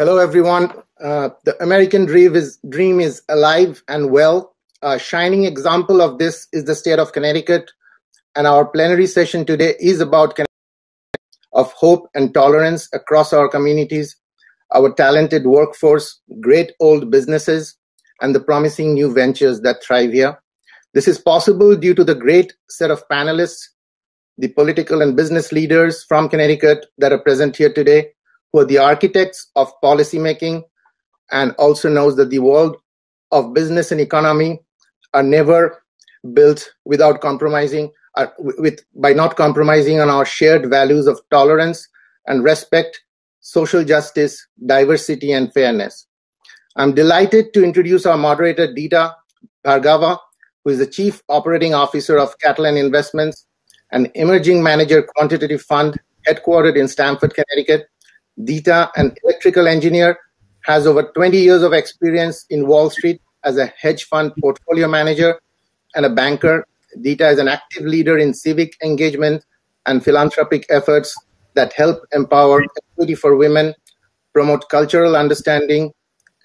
Hello, everyone. Uh, the American dream is, dream is alive and well. A shining example of this is the state of Connecticut, and our plenary session today is about of hope and tolerance across our communities, our talented workforce, great old businesses, and the promising new ventures that thrive here. This is possible due to the great set of panelists, the political and business leaders from Connecticut that are present here today, who are the architects of policymaking and also knows that the world of business and economy are never built without compromising uh, with by not compromising on our shared values of tolerance and respect social justice diversity and fairness. I'm delighted to introduce our moderator dita bhargava who is the chief operating officer of catalan investments an emerging manager quantitative fund headquartered in stamford connecticut Dita, an electrical engineer, has over 20 years of experience in Wall Street as a hedge fund portfolio manager and a banker. Dita is an active leader in civic engagement and philanthropic efforts that help empower equity for women, promote cultural understanding,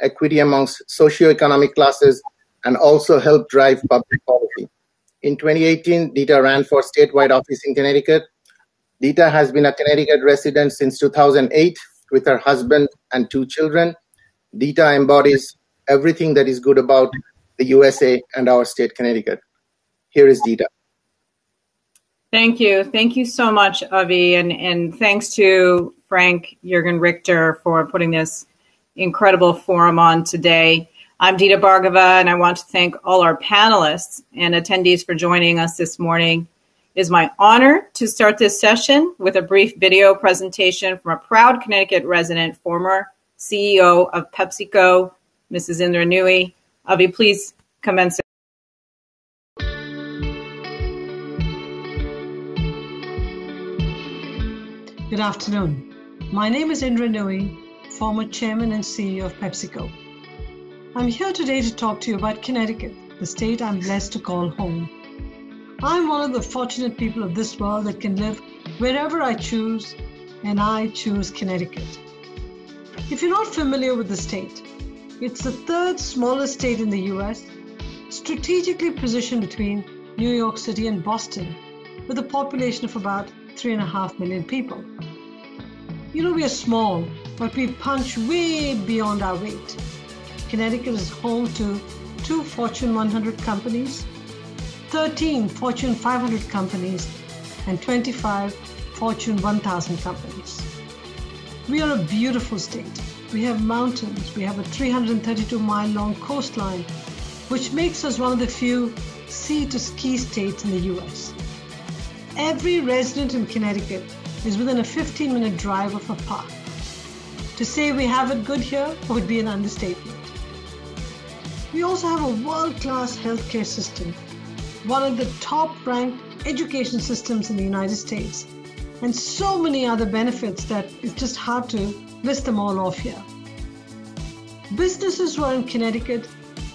equity amongst socioeconomic classes, and also help drive public policy. In 2018, Dita ran for statewide office in Connecticut Dita has been a Connecticut resident since 2008 with her husband and two children. Dita embodies everything that is good about the USA and our state, Connecticut. Here is Dita. Thank you. Thank you so much, Avi. And, and thanks to Frank Jurgen Richter for putting this incredible forum on today. I'm Dita Bhargava, and I want to thank all our panelists and attendees for joining us this morning. It is my honor to start this session with a brief video presentation from a proud Connecticut resident, former CEO of PepsiCo, Mrs. Indra Nooyi. Avi, please commence. Good afternoon. My name is Indra Nooyi, former chairman and CEO of PepsiCo. I'm here today to talk to you about Connecticut, the state I'm blessed to call home. I'm one of the fortunate people of this world that can live wherever I choose, and I choose Connecticut. If you're not familiar with the state, it's the third smallest state in the US, strategically positioned between New York City and Boston, with a population of about 3.5 million people. You know, we are small, but we punch way beyond our weight. Connecticut is home to two Fortune 100 companies, 13 Fortune 500 companies and 25 Fortune 1000 companies. We are a beautiful state. We have mountains. We have a 332 mile long coastline, which makes us one of the few sea to ski states in the US. Every resident in Connecticut is within a 15 minute drive of a park. To say we have it good here would be an understatement. We also have a world class healthcare system one of the top ranked education systems in the United States, and so many other benefits that it's just hard to list them all off here. Businesses who are in Connecticut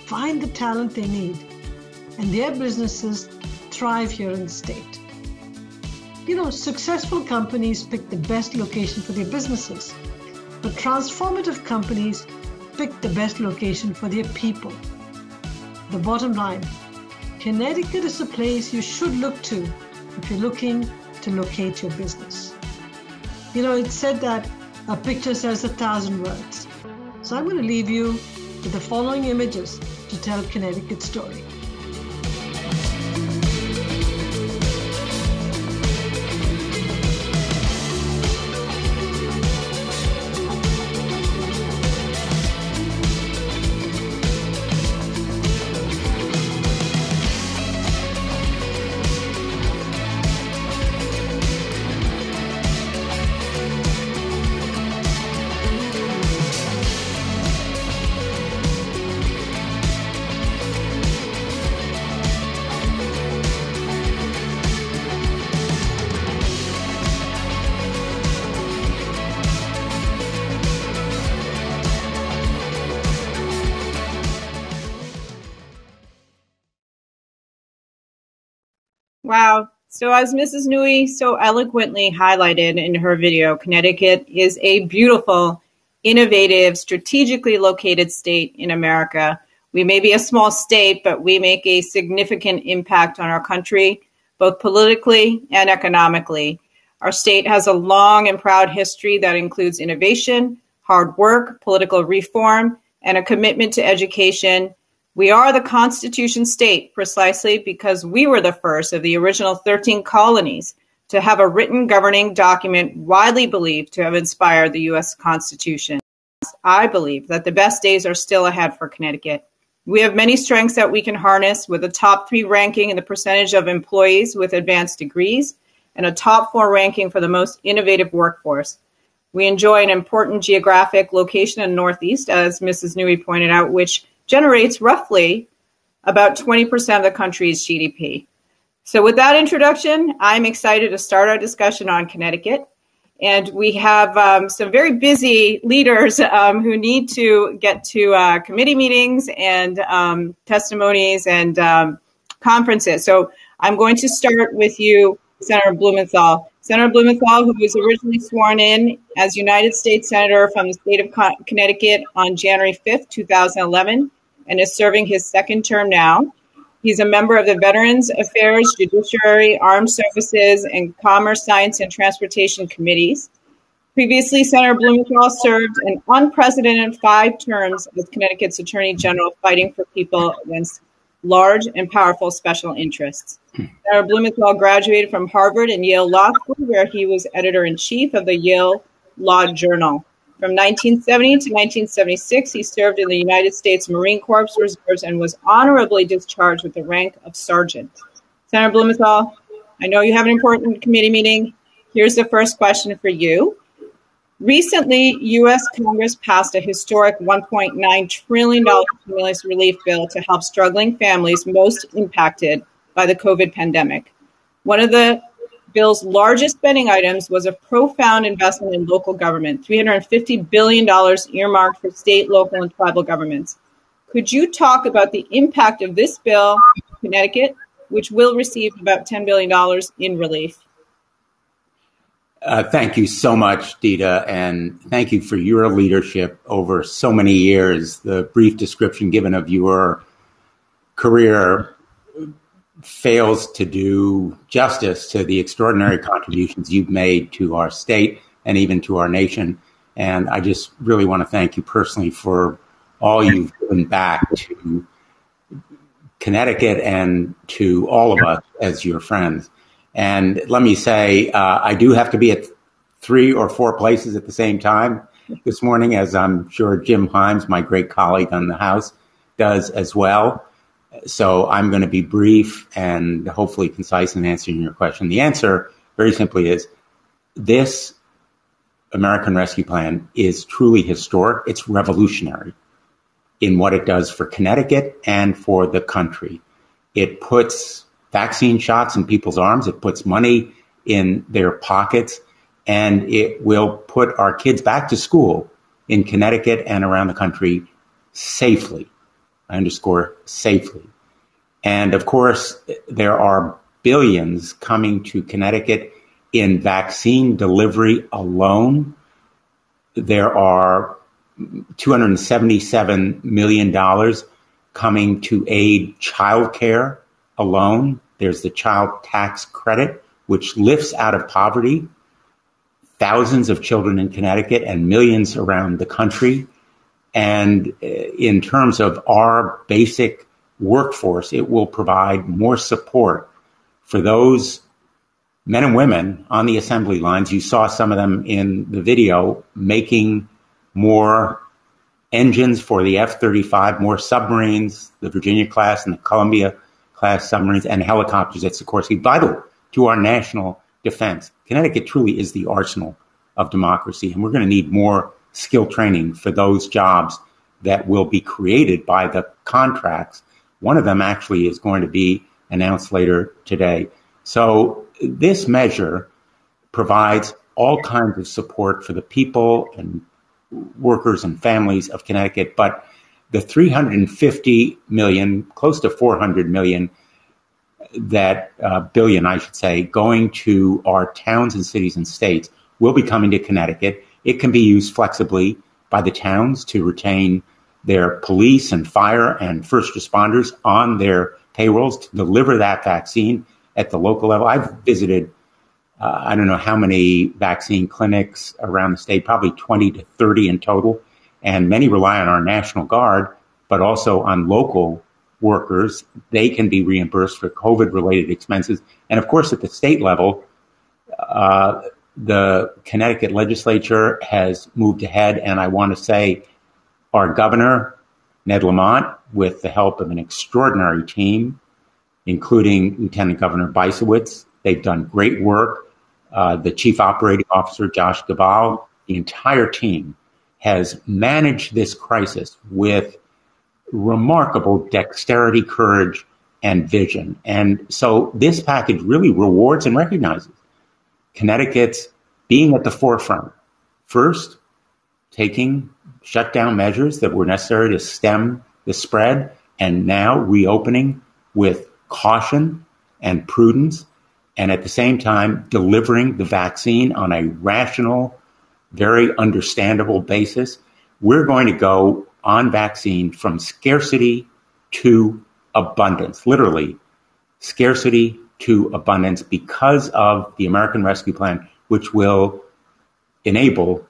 find the talent they need, and their businesses thrive here in the state. You know, successful companies pick the best location for their businesses, but transformative companies pick the best location for their people. The bottom line Connecticut is a place you should look to if you're looking to locate your business. You know, it's said that a picture says a thousand words. So I'm going to leave you with the following images to tell Connecticut's story. So, as Mrs. Nooyi so eloquently highlighted in her video, Connecticut is a beautiful innovative, strategically located state in America. We may be a small state, but we make a significant impact on our country, both politically and economically. Our state has a long and proud history that includes innovation, hard work, political reform, and a commitment to education. We are the Constitution state precisely because we were the first of the original 13 colonies to have a written governing document widely believed to have inspired the U.S. Constitution. I believe that the best days are still ahead for Connecticut. We have many strengths that we can harness with a top three ranking in the percentage of employees with advanced degrees and a top four ranking for the most innovative workforce. We enjoy an important geographic location in the Northeast, as Mrs. Nooyi pointed out, which generates roughly about 20% of the country's GDP. So, with that introduction, I'm excited to start our discussion on Connecticut. And we have um, some very busy leaders um, who need to get to uh, committee meetings and um, testimonies and um, conferences. So, I'm going to start with you, Senator Blumenthal. Senator Blumenthal, who was originally sworn in as United States Senator from the state of Connecticut on January 5th, 2011, and is serving his second term now. He's a member of the Veterans Affairs, Judiciary, Armed Services, and Commerce, Science, and Transportation Committees. Previously, Senator Blumenthal served an unprecedented five terms as Connecticut's Attorney General, fighting for people against large and powerful special interests. Senator Blumenthal graduated from Harvard and Yale Law School, where he was editor in chief of the Yale Law Journal. From 1970 to 1976, he served in the United States Marine Corps Reserves and was honorably discharged with the rank of sergeant. Senator Blumenthal, I know you have an important committee meeting. Here's the first question for you. Recently, U.S. Congress passed a historic $1.9 trillion stimulus relief bill to help struggling families most impacted by the COVID pandemic. One of the bill's largest spending items was a profound investment in local government, $350 billion earmarked for state, local, and tribal governments. Could you talk about the impact of this bill in Connecticut, which will receive about $10 billion in relief? Uh, thank you so much, Dita, and thank you for your leadership over so many years. The brief description given of your career fails to do justice to the extraordinary contributions you've made to our state and even to our nation. And I just really want to thank you personally for all you've given back to Connecticut and to all of us as your friends. And let me say, uh, I do have to be at three or four places at the same time this morning, as I'm sure Jim Himes, my great colleague on the House, does as well. So I'm going to be brief and hopefully concise in answering your question. The answer, very simply, is this American Rescue Plan is truly historic. It's revolutionary in what it does for Connecticut and for the country. It puts vaccine shots in people's arms, it puts money in their pockets, and it will put our kids back to school in Connecticut and around the country safely. I underscore safely. And of course, there are billions coming to Connecticut in vaccine delivery alone. There are $277 million coming to aid childcare alone. There's the child tax credit, which lifts out of poverty thousands of children in Connecticut and millions around the country. And uh, in terms of our basic workforce, it will provide more support for those men and women on the assembly lines. You saw some of them in the video making more engines for the F 35, more submarines, the Virginia class and the Columbia class submarines, and helicopters at Sikorsky, vital to our national defense. Connecticut truly is the arsenal of democracy, and we're going to need more skill training for those jobs that will be created by the contracts one of them actually is going to be announced later today. So this measure provides all kinds of support for the people and workers and families of Connecticut, but the 350 million, close to 400 million, that uh, billion, I should say, going to our towns and cities and states will be coming to Connecticut. It can be used flexibly by the towns to retain their police and fire and first responders on their payrolls to deliver that vaccine at the local level. I've visited, uh, I don't know how many vaccine clinics around the state, probably 20 to 30 in total. And many rely on our National Guard, but also on local workers. They can be reimbursed for COVID related expenses. And of course, at the state level, uh, the Connecticut legislature has moved ahead. And I want to say our governor, Ned Lamont, with the help of an extraordinary team, including Lieutenant Governor Bysiewicz. They've done great work. Uh, the Chief Operating Officer, Josh Geballe, the entire team has managed this crisis with remarkable dexterity, courage, and vision. And so this package really rewards and recognizes Connecticut's being at the forefront. First, taking shutdown measures that were necessary to stem the spread, and now reopening with caution and prudence, and at the same time delivering the vaccine on a rational, very understandable basis. We're going to go on vaccine from scarcity to abundance, literally scarcity to abundance because of the American Rescue Plan, which will enable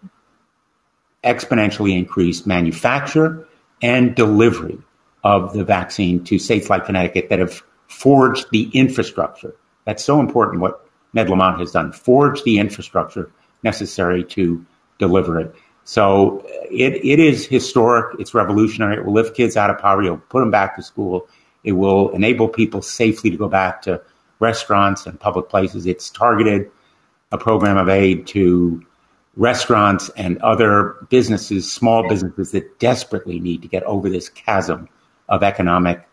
exponentially increased manufacture and delivery of the vaccine to states like Connecticut that have forged the infrastructure. That's so important what Ned Lamont has done, forge the infrastructure necessary to deliver it. So it, it is historic. It's revolutionary. It will lift kids out of poverty. It will put them back to school. It will enable people safely to go back to restaurants and public places. It's targeted a program of aid to restaurants and other businesses, small businesses that desperately need to get over this chasm of economic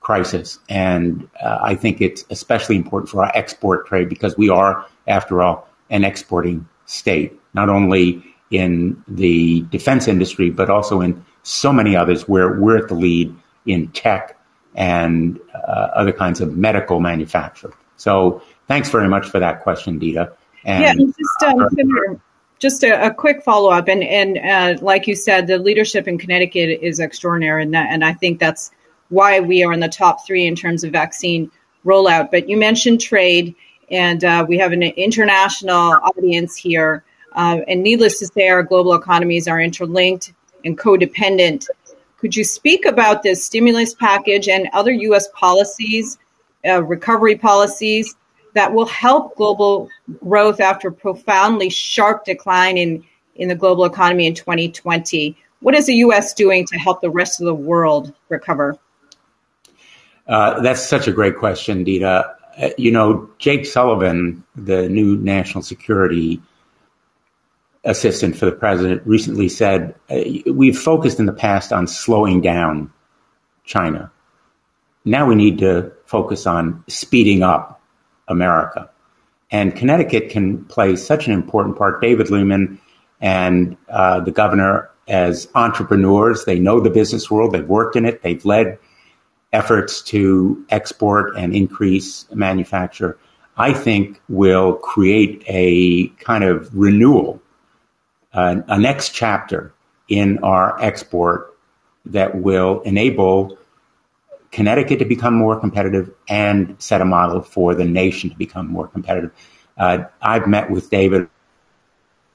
crisis. And uh, I think it's especially important for our export trade because we are, after all, an exporting state, not only in the defense industry, but also in so many others where we're at the lead in tech and uh, other kinds of medical manufacture. So thanks very much for that question, Dita. And, yeah, just, um, just a, a, quick follow up, and and uh, like you said, the leadership in Connecticut is extraordinary, and that, and I think that's why we are in the top three in terms of vaccine rollout. But you mentioned trade, and uh, we have an international audience here. Uh, and needless to say, our global economies are interlinked and codependent. Could you speak about this stimulus package and other U.S. policies, uh, recovery policies that will help global growth after a profoundly sharp decline in, in the global economy in 2020? What is the U.S. doing to help the rest of the world recover? Uh, that's such a great question, Dita. Uh, you know, Jake Sullivan, the new national security assistant for the president, recently said uh, we've focused in the past on slowing down China. Now we need to focus on speeding up America. And Connecticut can play such an important part. David Lehman and uh, the governor, as entrepreneurs, they know the business world, they've worked in it, they've led efforts to export and increase manufacture, I think will create a kind of renewal, uh, a next chapter in our export that will enable Connecticut to become more competitive and set a model for the nation to become more competitive. Uh, I've met with David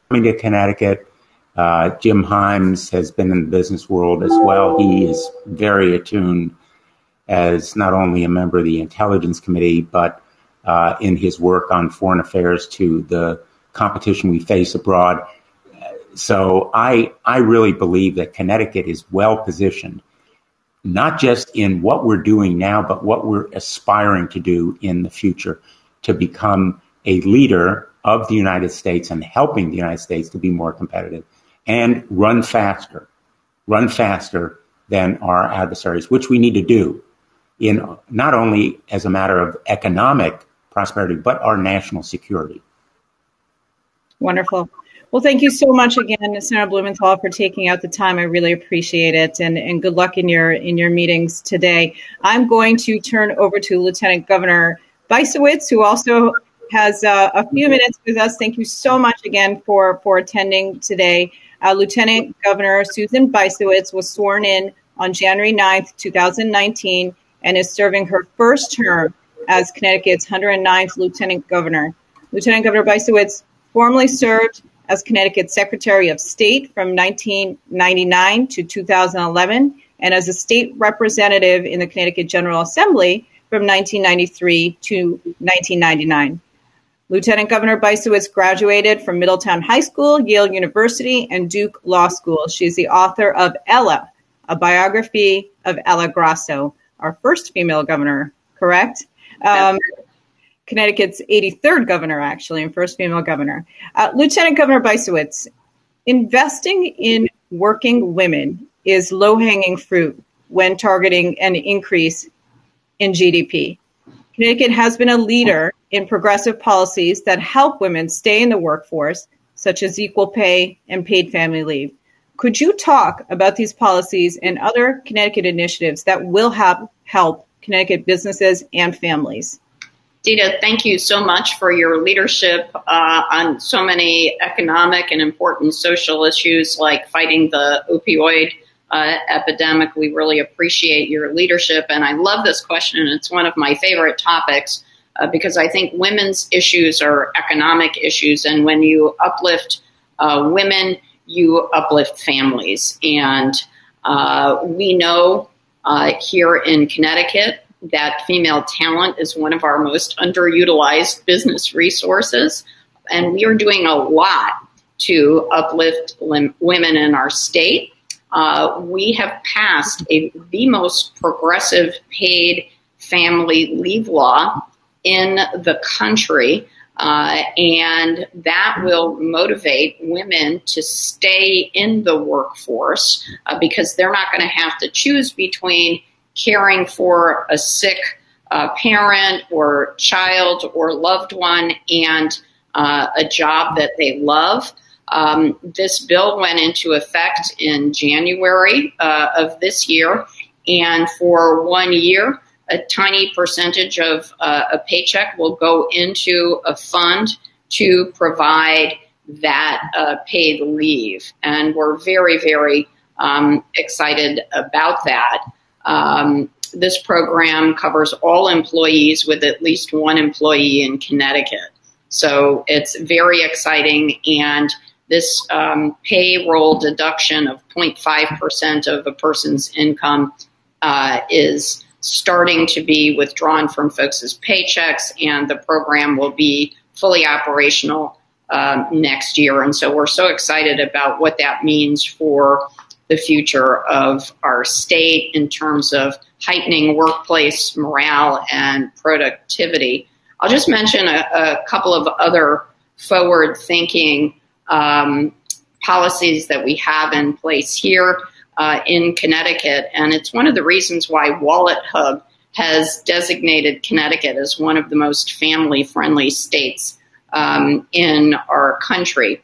coming to Connecticut. Uh, Jim Himes has been in the business world as well. He is very attuned as not only a member of the Intelligence Committee, but uh, in his work on foreign affairs to the competition we face abroad. So I, I really believe that Connecticut is well positioned, not just in what we're doing now, but what we're aspiring to do in the future to become a leader of the United States and helping the United States to be more competitive and run faster, run faster than our adversaries, which we need to do in not only as a matter of economic prosperity, but our national security. Wonderful. Well, thank you so much again, Senator Blumenthal, for taking out the time. I really appreciate it, and, and good luck in your in your meetings today. I'm going to turn over to Lieutenant Governor Bysiewicz, who also has uh, a few minutes with us. Thank you so much again for for attending today. Uh, Lieutenant Governor Susan Bysiewicz was sworn in on January 9th, 2019, and is serving her first term as Connecticut's 109th Lieutenant Governor. Lieutenant Governor Bysiewicz formerly served as Connecticut's Secretary of State from 1999 to 2011 and as a state representative in the Connecticut General Assembly from 1993 to 1999. Lieutenant Governor Bysiewicz graduated from Middletown High School, Yale University, and Duke Law School. She is the author of Ella, a biography of Ella Grasso, our first female governor, correct? Um, Connecticut's 83rd governor, actually, and first female governor. Uh, Lieutenant Governor Bysiewicz, investing in working women is low hanging fruit when targeting an increase in GDP. Connecticut has been a leader in progressive policies that help women stay in the workforce, such as equal pay and paid family leave. Could you talk about these policies and other Connecticut initiatives that will help Connecticut businesses and families? Dita, thank you so much for your leadership uh, on so many economic and important social issues like fighting the opioid uh, epidemic. We really appreciate your leadership. And I love this question. It's one of my favorite topics uh, because I think women's issues are economic issues. And when you uplift uh, women, you uplift families. And uh, we know uh, here in Connecticut that female talent is one of our most underutilized business resources. And we are doing a lot to uplift lim- women in our state. Uh, we have passed a, the most progressive paid family leave law in the country. Uh, and that will motivate women to stay in the workforce uh, because they're not going to have to choose between caring for a sick uh, parent or child or loved one and uh, a job that they love. Um, this bill went into effect in January uh, of this year, and for one year, a tiny percentage of uh, a paycheck will go into a fund to provide that uh, paid leave. And we're very, very um, excited about that. Um, this program covers all employees with at least one employee in Connecticut. So it's very exciting. And this um, payroll deduction of 0.5% of a person's income uh, is starting to be withdrawn from folks' paychecks, and the program will be fully operational um, next year. And so we're so excited about what that means for the future of our state in terms of heightening workplace morale and productivity. I'll just mention a, a couple of other forward thinking um, policies that we have in place here uh, in Connecticut. And it's one of the reasons why Wallet Hub has designated Connecticut as one of the most family friendly states um, in our country.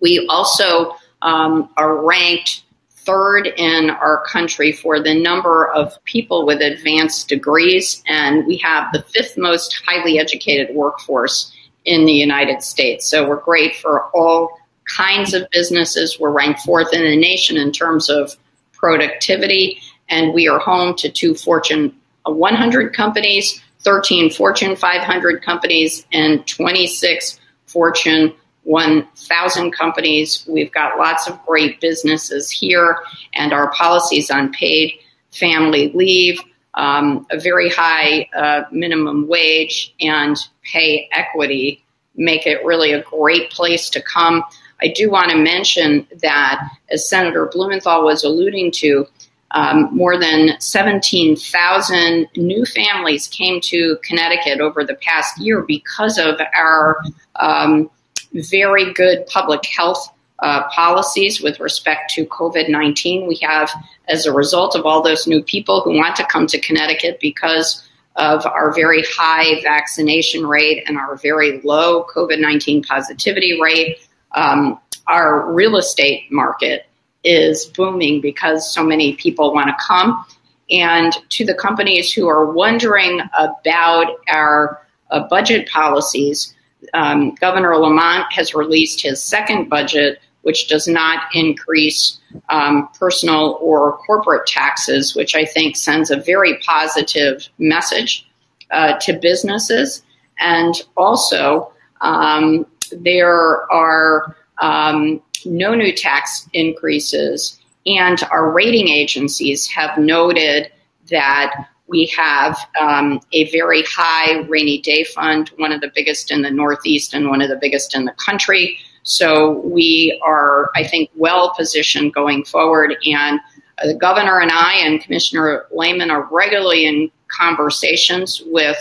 We also um, are ranked third in our country for the number of people with advanced degrees, and we have the fifth most highly educated workforce in the United States. So we're great for all kinds of businesses. We're ranked fourth in the nation in terms of productivity, and we are home to two Fortune 100 companies, 13 Fortune 500 companies, and 26 Fortune 1000 companies. We've got lots of great businesses here, and our policies on paid family leave, um, a very high uh, minimum wage, and pay equity make it really a great place to come. I do want to mention that, as Senator Blumenthal was alluding to, um, more than 17,000 new families came to Connecticut over the past year because of our um, very good public health uh, policies with respect to COVID 19. We have, as a result of all those new people who want to come to Connecticut because of our very high vaccination rate and our very low COVID 19 positivity rate, um, our real estate market is booming because so many people want to come. And to the companies who are wondering about our uh, budget policies, um, Governor Lamont has released his second budget which does not increase um, personal or corporate taxes, which I think sends a very positive message uh, to businesses. And also, um, there are um, no new tax increases, and our rating agencies have noted that we have um, a very high rainy day fund, one of the biggest in the Northeast and one of the biggest in the country. So we are, I think, well positioned going forward. And the governor and I and Commissioner Lehman are regularly in conversations with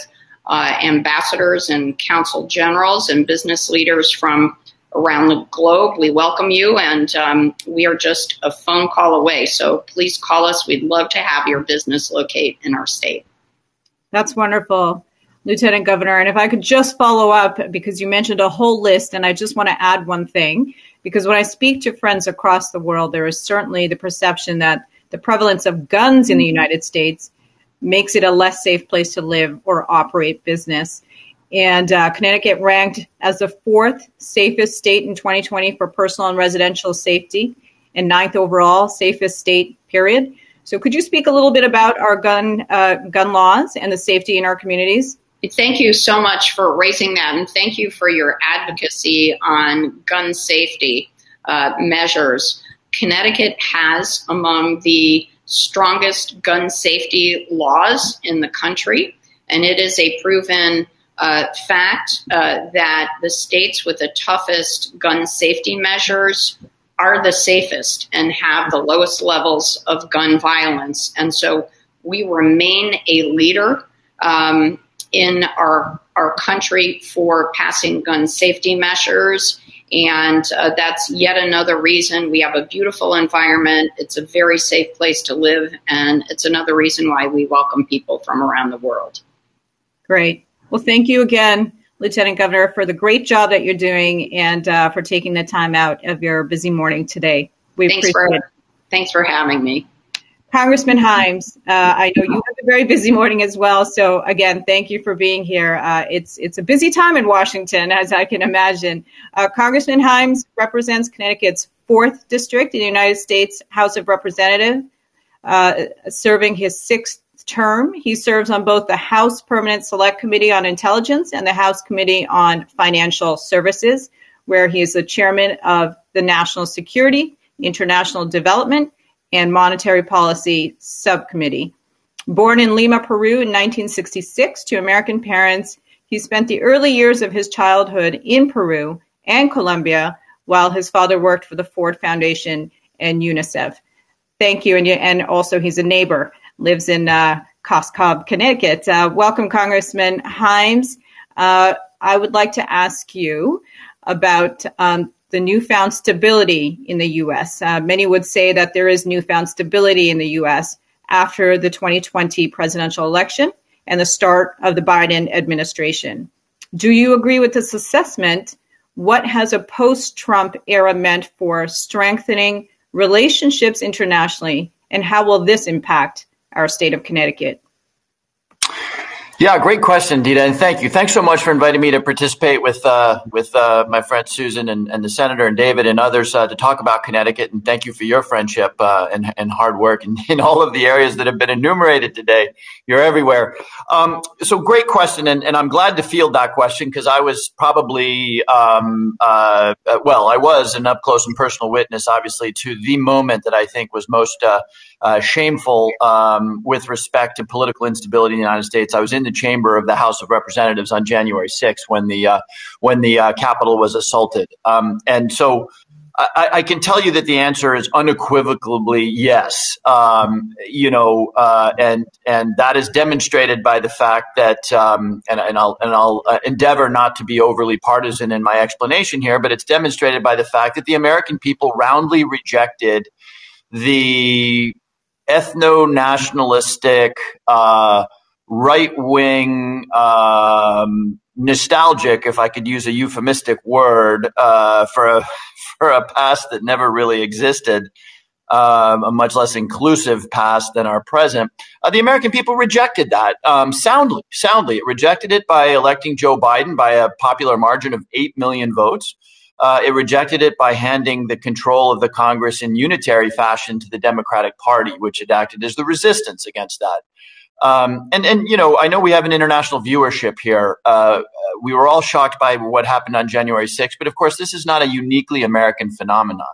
uh, ambassadors and council generals and business leaders from around the globe. We welcome you, and um, we are just a phone call away. So please call us. We'd love to have your business locate in our state. That's wonderful. Lieutenant Governor. And if I could just follow up, because you mentioned a whole list, and I just want to add one thing, because when I speak to friends across the world, there is certainly the perception that the prevalence of guns in the United States makes it a less safe place to live or operate business. And uh, Connecticut ranked as the fourth safest state in 2020 for personal and residential safety, and ninth overall safest state, period. So, could you speak a little bit about our gun uh, gun laws and the safety in our communities? Thank you so much for raising that, and thank you for your advocacy on gun safety uh, measures. Connecticut has among the strongest gun safety laws in the country, and it is a proven uh, fact uh, that the states with the toughest gun safety measures are the safest and have the lowest levels of gun violence. And so we remain a leader um, in our our country for passing gun safety measures. And uh, that's yet another reason we have a beautiful environment. It's a very safe place to live. And it's another reason why we welcome people from around the world. Great. Well, thank you again, Lieutenant Governor, for the great job that you're doing and uh, for taking the time out of your busy morning today. We thanks appreciate for, it. Thanks for having me. Congressman Himes, uh, I know you have a very busy morning as well. So again, thank you for being here. Uh, it's it's a busy time in Washington, as I can imagine. Uh, Congressman Himes represents Connecticut's fourth district in the United States House of Representatives, uh, serving his sixth term. He serves on both the House Permanent Select Committee on Intelligence and the House Committee on Financial Services, where he is the chairman of the National Security, International Development, and Monetary Policy Subcommittee. Born in Lima, Peru in 1966 to American parents, he spent the early years of his childhood in Peru and Colombia while his father worked for the Ford Foundation and UNICEF. Thank you. And, and also, he's a neighbor, lives in uh, Cos Cob, Connecticut. Uh, welcome, Congressman Himes. Uh, I would like to ask you about um, the newfound stability in the U.S. Uh, many would say that there is newfound stability in the U.S. after the 2020 presidential election and the start of the Biden administration. Do you agree with this assessment? What has a post Trump era meant for strengthening relationships internationally, and how will this impact our state of Connecticut? Yeah, great question, Dita, and thank you. Thanks so much for inviting me to participate with uh, with uh, my friend Susan and, and, the senator and David and others uh, to talk about Connecticut. And thank you for your friendship uh, and, and hard work in, in all of the areas that have been enumerated today. You're everywhere. Um, so, great question, and, and, I'm glad to field that question because I was probably um, uh, well, I was an up close and personal witness, obviously, to the moment that I think was most uh, shameful um, with respect to political instability in the United States. I was in the chamber of the House of Representatives on January 6th when the uh, when the uh, Capitol was assaulted, um, and so. I, I, can tell you that the answer is unequivocally yes. Um, you know, uh, and and that is demonstrated by the fact that, um, and, and, I'll and I'll uh, endeavor not to be overly partisan in my explanation here, but it's demonstrated by the fact that the American people roundly rejected the ethno nationalistic, uh, right wing, um, nostalgic, if I could use a euphemistic word, uh, for a for a past that never really existed, um, a much less inclusive past than our present. Uh, the American people rejected that um, soundly. Soundly, it rejected it by electing Joe Biden by a popular margin of eight million votes. Uh, it rejected it by handing the control of the Congress in unitary fashion to the Democratic Party, which had acted as the resistance against that. Um, and and you know, I know we have an international viewership here. Uh, we were all shocked by what happened on January 6th, but of course, this is not a uniquely American phenomenon.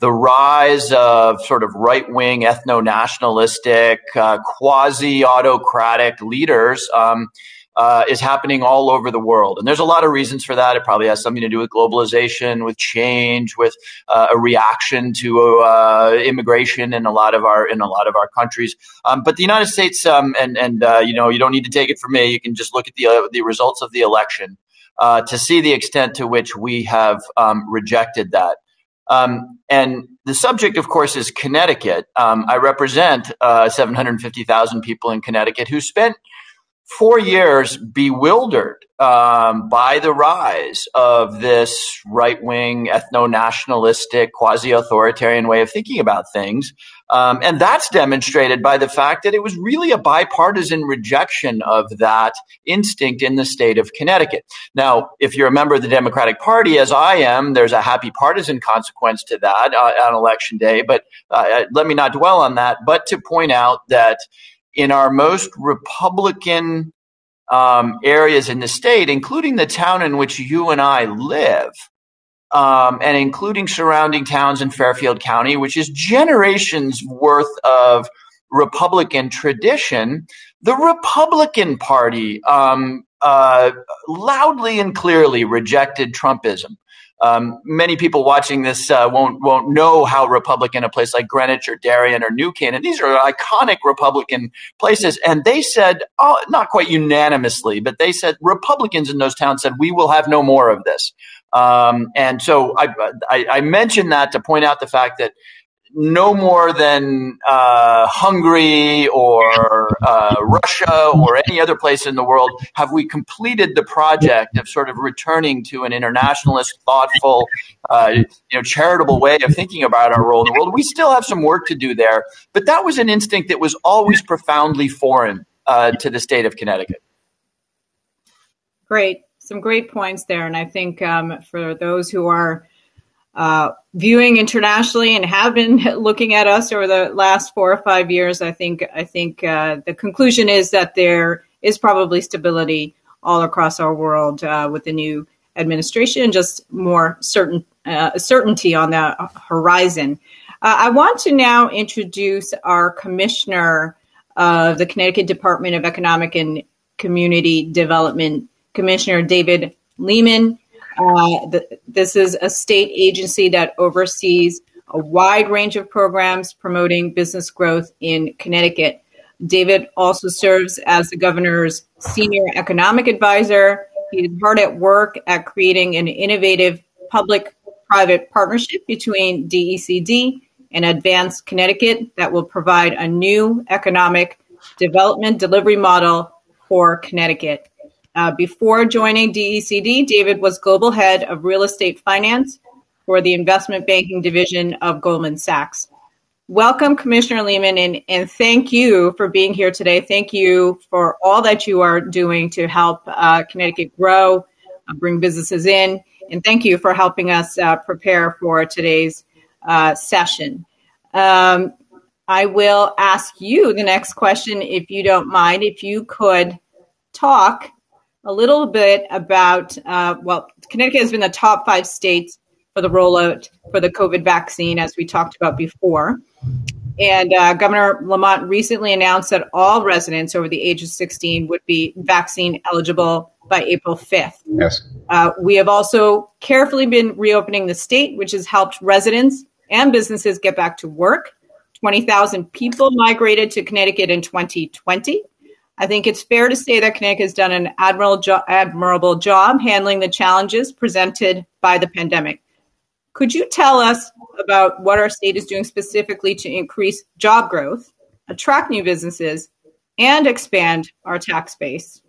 The rise of sort of right wing, ethno nationalistic, uh, quasi autocratic leaders um, uh, is happening all over the world. And there's a lot of reasons for that. It probably has something to do with globalization, with change, with uh, a reaction to uh, immigration in a lot of our in a lot of our countries. Um, but the United States, um, and and uh, you know, you don't need to take it from me. You can just look at the uh, the results of the election uh, to see the extent to which we have um, rejected that. Um, and the subject, of course, is Connecticut. Um, I represent 750,000 people in Connecticut who spent four years bewildered um, by the rise of this right wing, ethno nationalistic, quasi authoritarian way of thinking about things. Um, and that's demonstrated by the fact that it was really a bipartisan rejection of that instinct in the state of Connecticut. Now, if you're a member of the Democratic Party, as I am, there's a happy partisan consequence to that uh, on election day. But uh, let me not dwell on that, but to point out that in our most Republican um, areas in the state, including the town in which you and I live, um, and including surrounding towns in Fairfield County, which is generations worth of Republican tradition, the Republican Party um, uh, loudly and clearly rejected Trumpism. Um, many people watching this uh, won't won't know how Republican a place like Greenwich or Darien or New Canaan. These are iconic Republican places, and they said, oh, not quite unanimously, but they said Republicans in those towns said we will have no more of this. Um, and so I, I, I mentioned that to point out the fact that no more than uh, Hungary or uh, Russia or any other place in the world have we completed the project of sort of returning to an internationalist, thoughtful, uh, you know, charitable way of thinking about our role in the world. We still have some work to do there, but that was an instinct that was always profoundly foreign uh, to the state of Connecticut. Great, some great points there, and I think um, for those who are uh, viewing internationally and have been looking at us over the last four or five years, I think I think uh, the conclusion is that there is probably stability all across our world uh, with the new administration, and just more certain uh, certainty on the horizon. Uh, I want to now introduce our commissioner of the Connecticut Department of Economic and Community Development, Commissioner David Lehman. Uh, this is a state agency that oversees a wide range of programs promoting business growth in Connecticut. David also serves as the governor's senior economic advisor. He's hard at work at creating an innovative public private partnership between DECD and Advanced Connecticut that will provide a new economic development delivery model for Connecticut. Uh, before joining DECD, David was global head of real estate finance for the investment banking division of Goldman Sachs. Welcome, Commissioner Lehman, and, and thank you for being here today. Thank you for all that you are doing to help uh, Connecticut grow, uh, bring businesses in, and thank you for helping us uh, prepare for today's uh, session. Um, I will ask you the next question, if you don't mind, if you could talk a little bit about, uh, well, Connecticut has been the top five states for the rollout for the COVID vaccine, as we talked about before. And uh, Governor Lamont recently announced that all residents over the age of 16 would be vaccine eligible by April 5th. Yes. Uh, we have also carefully been reopening the state, which has helped residents and businesses get back to work. 20,000 people migrated to Connecticut in 2020. I think it's fair to say that Connecticut has done an admirable, jo- admirable job handling the challenges presented by the pandemic. Could you tell us about what our state is doing specifically to increase job growth, attract new businesses, and expand our tax base?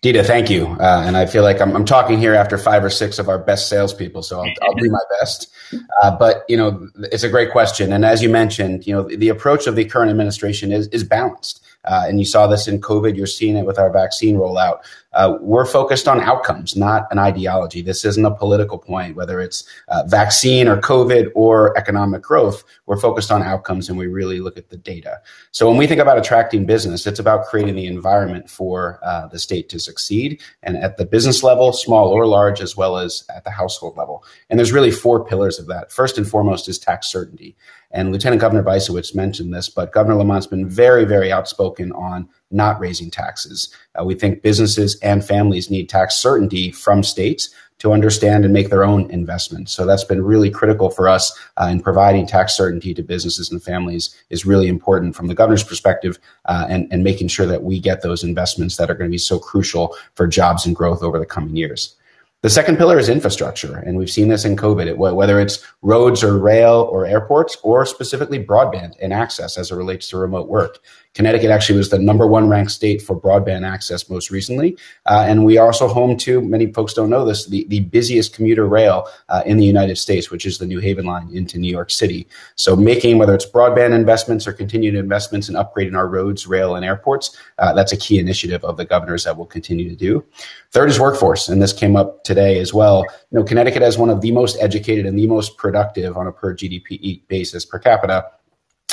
Dita, thank you. Uh, and I feel like I'm, I'm, talking here after five or six of our best salespeople, so I'll, I'll do my best. Uh, but you know, it's a great question, and as you mentioned, you know, the approach of the current administration is is balanced. Uh, and you saw this in COVID. You're seeing it with our vaccine rollout. Uh, we're focused on outcomes, not an ideology. This isn't a political point, whether it's uh, vaccine or COVID or economic growth. We're focused on outcomes and we really look at the data. So when we think about attracting business, it's about creating the environment for uh, the state to succeed and at the business level, small or large, as well as at the household level. And there's really four pillars of that. First and foremost is tax certainty. And Lieutenant Governor Bysiewicz mentioned this, but Governor Lamont's been very, very outspoken on not raising taxes. Uh, we think businesses and families need tax certainty from states to understand and make their own investments. So that's been really critical for us uh, in providing tax certainty to businesses and families is really important from the governor's perspective uh, and, and making sure that we get those investments that are going to be so crucial for jobs and growth over the coming years. The second pillar is infrastructure, and we've seen this in COVID, whether it's roads or rail or airports, or specifically broadband and access as it relates to remote work. Connecticut actually was the number one ranked state for broadband access most recently. Uh, and we are also home to, many folks don't know this, the, the busiest commuter rail uh, in the United States, which is the New Haven line into New York City. So making, whether it's broadband investments or continued investments in upgrading our roads, rail, and airports, uh, that's a key initiative of the governors that we'll continue to do. Third is workforce, and this came up today as well. You know, Connecticut has one of the most educated and the most productive on a per GDP basis per capita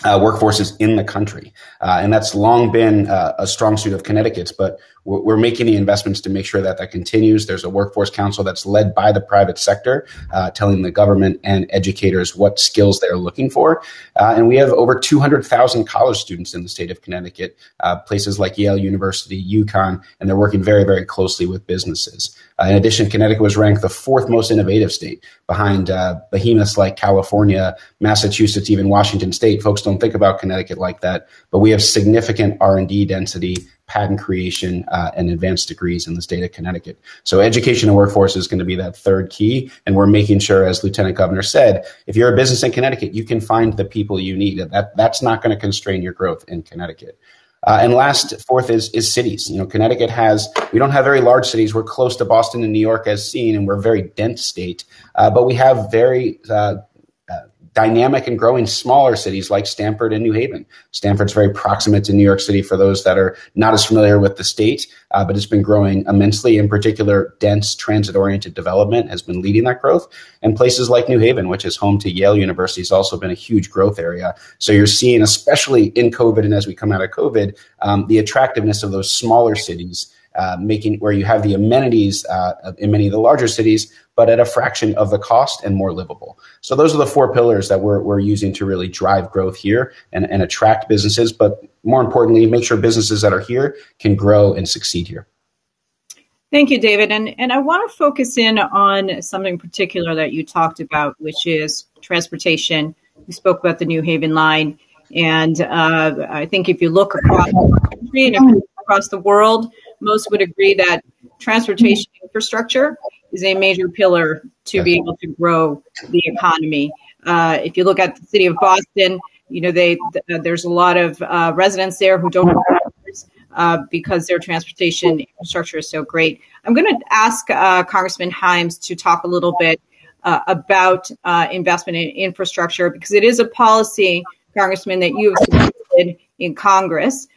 uh, workforces in the country. Uh, and that's long been uh, a strong suit of Connecticut's, but we're, we're, making the investments to make sure that that continues. There's a workforce council that's led by the private sector, uh, telling the government and educators what skills they're looking for. Uh, and we have over 200,000 college students in the state of Connecticut, uh, places like Yale University, UConn, and they're working very, very closely with businesses. in addition, Connecticut was ranked the fourth most innovative state behind behemoths like California, Massachusetts, even Washington State. Folks don't think about Connecticut like that, but we have significant R&D density, patent creation, uh, and advanced degrees in the state of Connecticut. So education and workforce is going to be that third key, and we're making sure, as Lieutenant Governor said, if you're a business in Connecticut, you can find the people you need. That that's not going to constrain your growth in Connecticut. Uh, and last, fourth is is cities. You know, Connecticut has we don't have very large cities. We're close to Boston and New York as seen, and we're a very dense state. Uh, but we have very uh, dynamic and growing smaller cities like Stamford and New Haven. Stamford's very proximate to New York City for those that are not as familiar with the state, uh, but it's been growing immensely. In particular, dense transit oriented development has been leading that growth. And places like New Haven, which is home to Yale University, has also been a huge growth area. So you're seeing, especially in COVID and as we come out of COVID, um, the attractiveness of those smaller cities. Uh, making where you have the amenities uh, in many of the larger cities, but at a fraction of the cost and more livable. So those are the four pillars that we're, we're using to really drive growth here and, and attract businesses, but more importantly, make sure businesses that are here can grow and succeed here. Thank you, David. And, and I want to focus in on something particular that you talked about, which is transportation. You spoke about the New Haven line. And uh, I think if you look across the country and across the world, most would agree that transportation infrastructure is a major pillar to be able to grow the economy. Uh, if you look at the city of Boston, you know they th- there's a lot of uh, residents there who don't have cars uh, because their transportation infrastructure is so great. I'm going to ask uh, Congressman Himes to talk a little bit uh, about uh, investment in infrastructure because it is a policy, Congressman, that you have supported in Congress.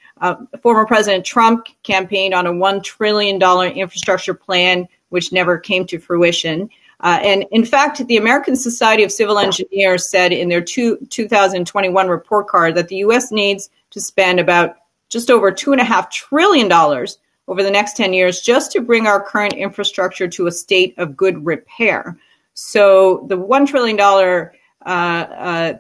Former President Trump campaigned on a $1 trillion infrastructure plan which never came to fruition. Uh, and in fact, the American Society of Civil Engineers said in their two, 2021 report card that the U.S. needs to spend about just over $2.5 trillion over the next 10 years just to bring our current infrastructure to a state of good repair. So the $1 trillion uh, uh,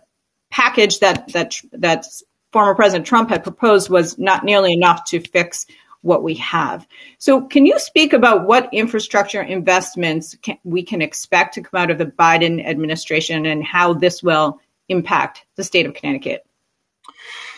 package that, that, that former President Trump had proposed was not nearly enough to fix what we have. So, can you speak about what infrastructure investments can, we can expect to come out of the Biden administration and how this will impact the state of Connecticut?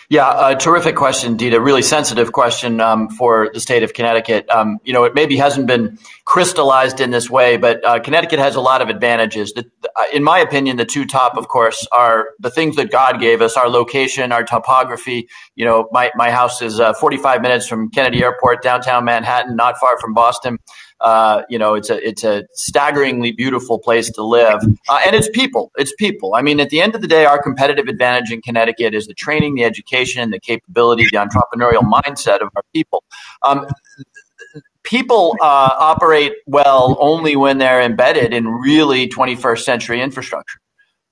Yeah, a terrific question, Dita. Really sensitive question um, for the state of Connecticut. Um, you know, it maybe hasn't been crystallized in this way, but uh, Connecticut has a lot of advantages. The, uh, in my opinion, the two top, of course, are the things that God gave us: our location, our topography. You know, my my house is uh, 45 minutes from Kennedy Airport, downtown Manhattan, not far from Boston. Uh, you know, it's a it's a staggeringly beautiful place to live, uh, and it's people. It's people. I mean, at the end of the day, our competitive advantage in Connecticut is the training, the education, the capability, the entrepreneurial mindset of our people. Um, people uh, operate well only when they're embedded in really 21st century infrastructure.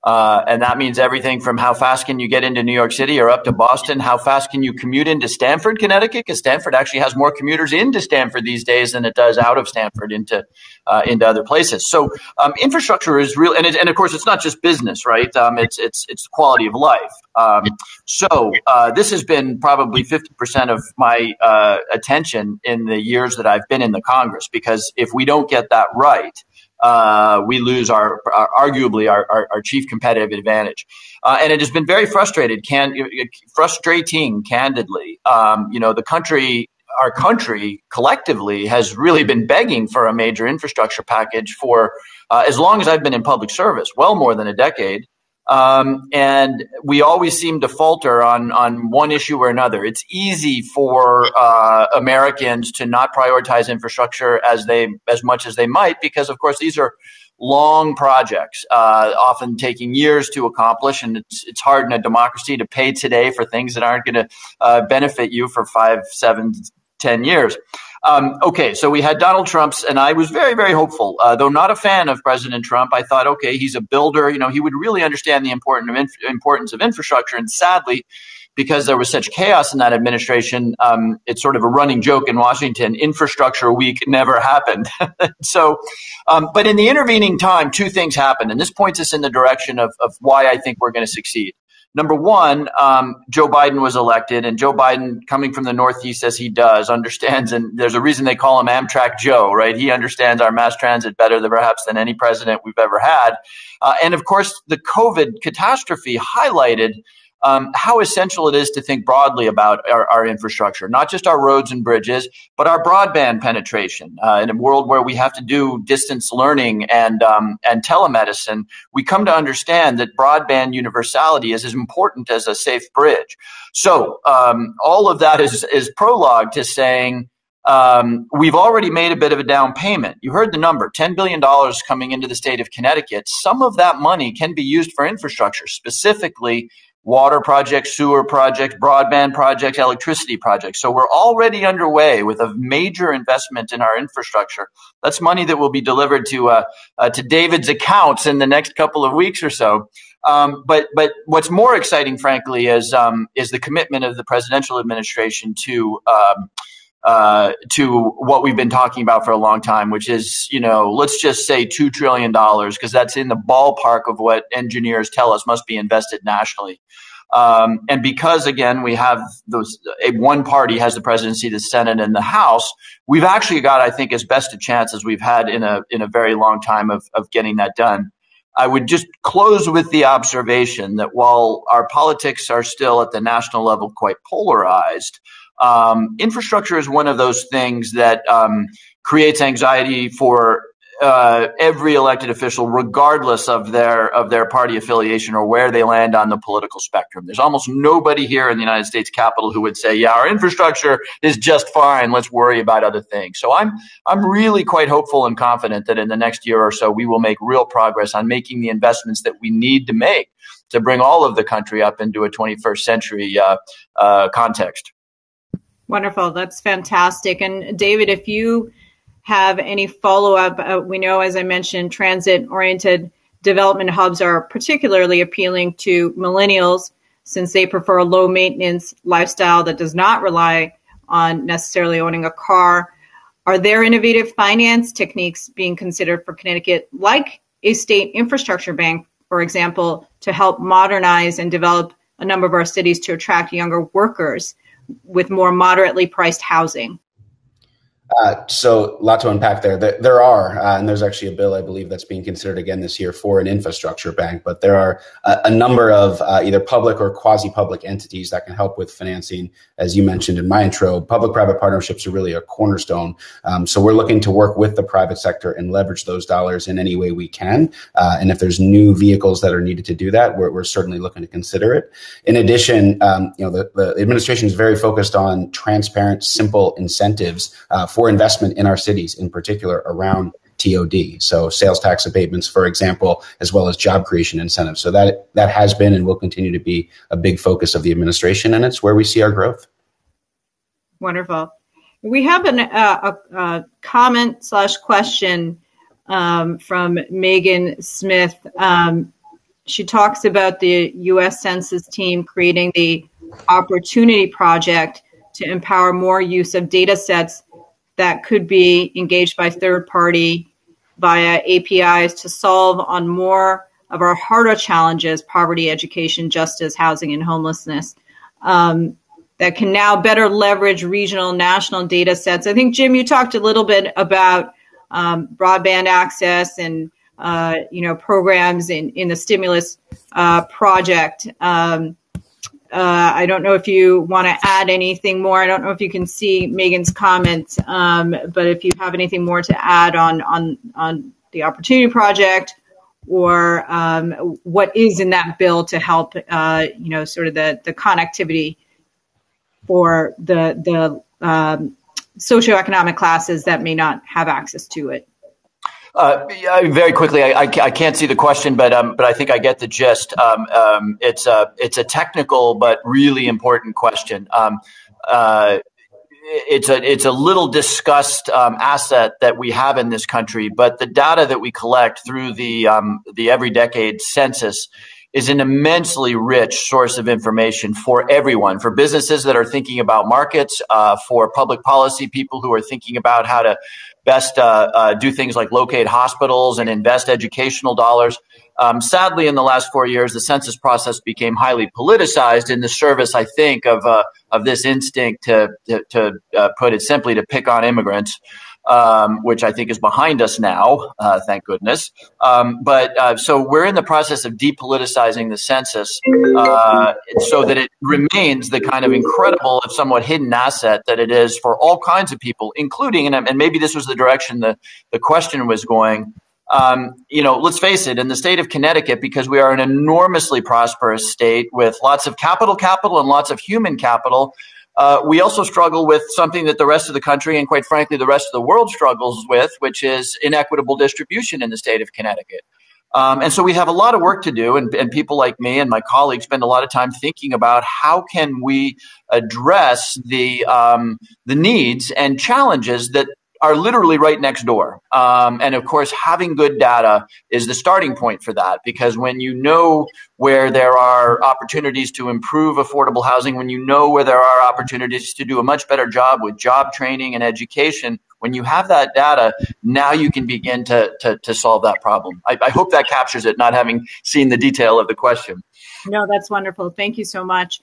Uh, and that means everything from how fast can you get into New York City or up to Boston? How fast can you commute into Stamford, Connecticut? Because Stamford actually has more commuters into Stamford these days than it does out of Stamford into uh, into other places. So um, infrastructure is real, and, it, and of course it's not just business, right? Um, it's it's it's quality of life. Um, so uh, this has been probably fifty percent of my uh, attention in the years that I've been in the Congress, because if we don't get that right uh, we lose our, our arguably our, our, our, chief competitive advantage. Uh, and it has been very frustrated, can frustrating, candidly. Um, you know, the country, our country collectively has really been begging for a major infrastructure package for uh, as long as I've been in public service, well more than a decade. Um, and we always seem to falter on on one issue or another. It's easy for uh, Americans to not prioritize infrastructure as they as much as they might, because of course these are long projects, uh, often taking years to accomplish, and it's it's hard in a democracy to pay today for things that aren't going to uh, benefit you for five, seven, ten years. Um, okay, so we had Donald Trump's, and I was very, very hopeful. Uh, though not a fan of President Trump, I thought, okay, he's a builder. You know, he would really understand the important of inf- importance of infrastructure. And sadly, because there was such chaos in that administration, um, it's sort of a running joke in Washington. Infrastructure week never happened. so, um, but in the intervening time, two things happened, and this points us in the direction of, of why I think we're going to succeed. Number one, um, Joe Biden was elected, and Joe Biden, coming from the Northeast as he does, understands, and there's a reason they call him Amtrak Joe, right? He understands our mass transit better than perhaps than any president we've ever had. Uh, and of course, the COVID catastrophe highlighted um, how essential it is to think broadly about our, our, infrastructure, not just our roads and bridges, but our broadband penetration. Uh, in a world where we have to do distance learning and um, and telemedicine, we come to understand that broadband universality is as important as a safe bridge. So um, all of that is is prologue to saying. Um, we've already made a bit of a down payment. You heard the number $10 billion coming into the state of Connecticut. Some of that money can be used for infrastructure, specifically water projects, sewer projects, broadband projects, electricity projects. So we're already underway with a major investment in our infrastructure. That's money that will be delivered to uh, uh, to David's accounts in the next couple of weeks or so. Um, but but what's more exciting, frankly, is um, is the commitment of the presidential administration to. Um, uh, to what we've been talking about for a long time, which is, you know, let's just say $2 trillion, because that's in the ballpark of what engineers tell us must be invested nationally. Um, and because again we have those a, one party has the presidency, the Senate, and the House, we've actually got, I think, as best a chance as we've had in a in a very long time of of getting that done. I would just close with the observation that while our politics are still at the national level quite polarized, um, infrastructure is one of those things that um, creates anxiety for uh, every elected official, regardless of their of their party affiliation or where they land on the political spectrum. There's almost nobody here in the United States Capitol who would say, "Yeah, our infrastructure is just fine. Let's worry about other things." So I'm I'm really quite hopeful and confident that in the next year or so we will make real progress on making the investments that we need to make to bring all of the country up into a 21st century uh, uh, context. Wonderful. That's fantastic. And David, if you have any follow up. Uh, we know, as I mentioned, transit oriented development hubs are particularly appealing to millennials since they prefer a low maintenance lifestyle that does not rely on necessarily owning a car. Are there innovative finance techniques being considered for Connecticut, like a state infrastructure bank, for example, to help modernize and develop a number of our cities to attract younger workers with more moderately priced housing? Uh, so, a lot to unpack there. There, there are, uh, and there's actually a bill I believe that's being considered again this year for an infrastructure bank. But there are a, a number of uh, either public or quasi-public entities that can help with financing. As you mentioned in my intro, public-private partnerships are really a cornerstone. Um, so, we're looking to work with the private sector and leverage those dollars in any way we can. Uh, and if there's new vehicles that are needed to do that, we're, we're certainly looking to consider it. In addition, um, you know, the, the administration is very focused on transparent, simple incentives uh, for for investment in our cities, in particular around TOD. So sales tax abatements, for example, as well as job creation incentives. So that that has been and will continue to be a big focus of the administration, and it's where we see our growth. Wonderful. We have an, uh, a, a, comment slash question um, from Megan Smith. Um, she talks about the U.S. Census team creating the Opportunity Project to empower more use of data sets that could be engaged by third party via APIs to solve on more of our harder challenges poverty, education, justice, housing, and homelessness. Um, that can now better leverage regional, national data sets. I think, Jim, you talked a little bit about um, broadband access and uh, you know programs in, in the stimulus uh, project. Um, uh, I don't know if you want to add anything more. I don't know if you can see Megan's comments, um, but if you have anything more to add on on on the Opportunity Project or um, what is in that bill to help, uh, you know, sort of the the connectivity for the the um, socioeconomic classes that may not have access to it. Uh, very quickly, I, I, can't see the question, but um, but I think I get the gist. Um, um, it's a it's a technical but really important question. Um, uh, it's a it's a little discussed um, asset that we have in this country, but the data that we collect through the um, the every decade census is an immensely rich source of information for everyone, for businesses that are thinking about markets, uh, for public policy people who are thinking about how to best uh, uh, do things like locate hospitals and invest educational dollars. Um, sadly, in the last four years, the census process became highly politicized in the service, I think, of uh, of this instinct to to, to uh, put it simply, to pick on immigrants um, which I think is behind us now, uh, thank goodness. Um, but uh, so we're in the process of depoliticizing the census uh, so that it remains the kind of incredible, if somewhat hidden asset that it is for all kinds of people, including, and, and maybe this was the direction the, the question was going. Um, you know, let's face it, in the state of Connecticut, because we are an enormously prosperous state with lots of capital capital and lots of human capital, uh, we also struggle with something that the rest of the country and, quite frankly, the rest of the world struggles with, which is inequitable distribution in the state of Connecticut. Um, and so we have a lot of work to do, and, and, people like me and my colleagues spend a lot of time thinking about how can we address the um, the needs and challenges that are literally right next door. Um, and of course, having good data is the starting point for that because when you know where there are opportunities to improve affordable housing, when you know where there are opportunities to do a much better job with job training and education, when you have that data, now you can begin to, to, to solve that problem. I, I hope that captures it, not having seen the detail of the question. No, that's wonderful. Thank you so much.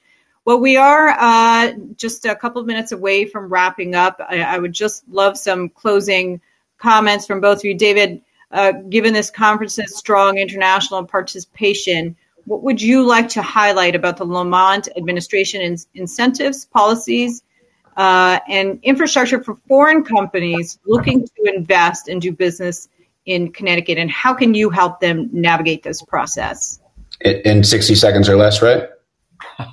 Well, we are uh, just a couple of minutes away from wrapping up. I, I, would just love some closing comments from both of you. David, uh, given this conference's strong international participation, what would you like to highlight about the Lamont administration in- incentives, policies, uh, and infrastructure for foreign companies looking to invest and do business in Connecticut? And how can you help them navigate this process? In 60 seconds or less, right?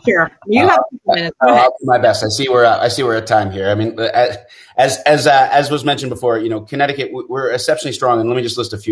Sure, you have minutes. I'll do my best. I see we're I see we're at time here. I mean, as as uh, as was mentioned before, you know, Connecticut we're exceptionally strong, and let me just list a few.